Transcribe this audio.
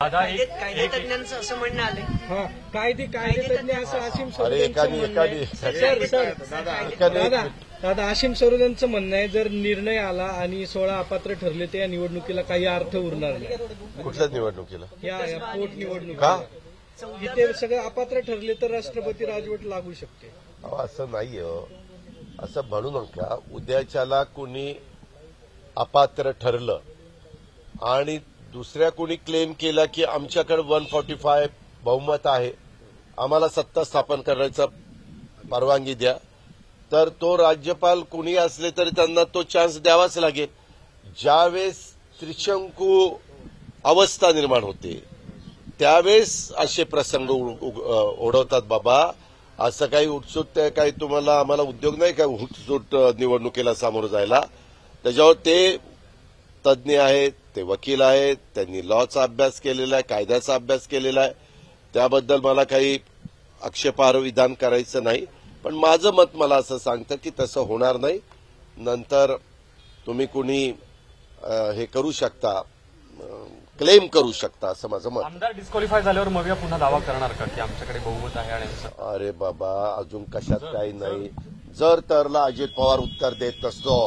कायदे- कायदे तज्ञांचं असं म्हणणं आलंय. हा कायदे कायदेतज्ञ असं आशिम सर दादा आशिम सरोदेंचं म्हणणं आहे जर निर्णय आला आणि सोळा अपात्र ठरले तर या निवडणुकीला काही अर्थ उरणार नाही. कुठल्या निवडणुकीला? या या पोट का? निवडणुकीला इथे सगळं अपात्र ठरले तर राष्ट्रपती राजवट लागू शकते. अहो, असं नाही हो. असं म्हणू नका. उद्याच्याला कुणी अपात्र ठरलं आणि दुसऱ्या कुणी क्लेम केला की आमच्याकडे वन फॉर्टी फाय बहुमत आहे आम्हाला सत्ता स्थापन करायचा परवानगी द्या. तर तो राज्यपाल कुणी असले तरी त्यांना तो चान्स द्यावाच लागेल. ज्यावेळेस त्रिशंकू अवस्था निर्माण होते त्यावेळेस असे प्रसंग उ- ओढवतात बाबा असं काही उत्सुक काही तुम्हाला आम्हाला उद्योग नाही का उठसूट निवडणुकीला सामोरं जायला? त्याच्यावर ते तज्ज्ञ आहेत ते वकील आहेत त्यांनी लॉचा अभ्यास केलेला आहे कायद्याचा अभ्यास केलेला आहे. त्याबद्दल मला काही आक्षेपार्ह विधान करायचं नाही. पण माझं मत मला असं सांगतं की तसं होणार नाही. नंतर तुम्ही कुणी हे करू शकता क्लेम करू शकता असं माझं मत. आमदार डिस्क्वालिफाय झाल्यावर मग पुन्हा दावा करणार का की आमच्याकडे बहुमत आहे आणि अरे बाबा अजून कशात काही नाही. जर तरला अजित पवार उत्तर देत नसतो